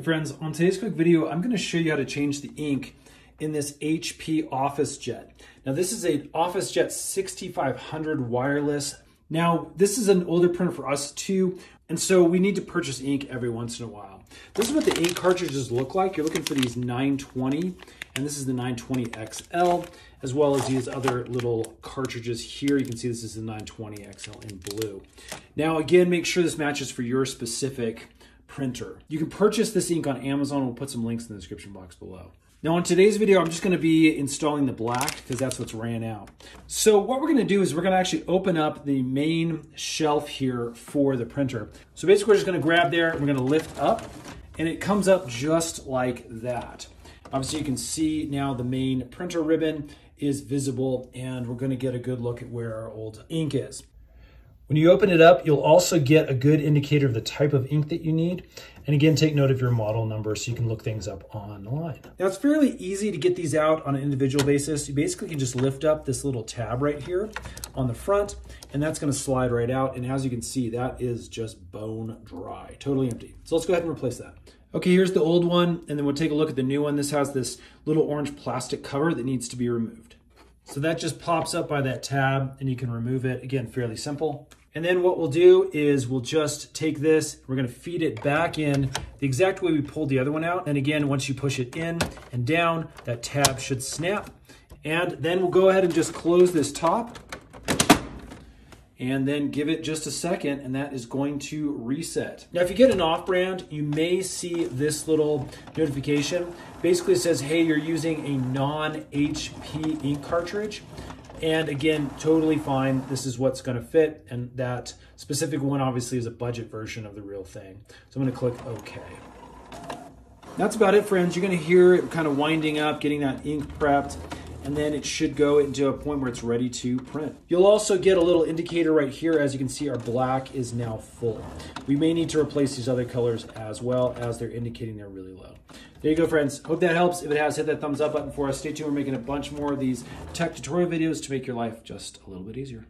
Hey friends, on today's quick video, I'm gonna show you how to change the ink in this HP OfficeJet. Now this is an OfficeJet 6500 wireless. Now this is an older printer for us too, and so we need to purchase ink every once in a while. This is what the ink cartridges look like. You're looking for these 920, and this is the 920 XL, as well as these other little cartridges here. You can see this is the 920 XL in blue. Now again, make sure this matches for your specific printer. You can purchase this ink on Amazon. We'll put some links in the description box below. Now in today's video, I'm just gonna be installing the black because that's what's ran out. So what we're gonna do is we're gonna actually open up the main shelf here for the printer. So basically we're just gonna grab there, we're gonna lift up and it comes up just like that. Obviously you can see now the main printer ribbon is visible and we're gonna get a good look at where our old ink is. When you open it up, you'll also get a good indicator of the type of ink that you need. And again, take note of your model number so you can look things up online. Now it's fairly easy to get these out on an individual basis. You basically can just lift up this little tab right here on the front and that's gonna slide right out. And as you can see, that is just bone dry, totally empty. So let's go ahead and replace that. Okay, here's the old one, and then we'll take a look at the new one. This has this little orange plastic cover that needs to be removed. So that just pops up by that tab and you can remove it. Again, fairly simple. And then what we'll do is we'll just take this, we're gonna feed it back in the exact way we pulled the other one out. And again, once you push it in and down, that tab should snap. And then we'll go ahead and just close this top and then give it just a second and that is going to reset. Now, if you get an off brand, you may see this little notification. Basically it says, hey, you're using a non-HP ink cartridge. And again, totally fine. This is what's gonna fit. And that specific one obviously is a budget version of the real thing. So I'm gonna click okay. That's about it, friends. You're gonna hear it kind of winding up, getting that ink prepped and then it should go into a point where it's ready to print. You'll also get a little indicator right here. As you can see, our black is now full. We may need to replace these other colors as well as they're indicating they're really low. There you go, friends. Hope that helps. If it has, hit that thumbs up button for us. Stay tuned. We're making a bunch more of these tech tutorial videos to make your life just a little bit easier.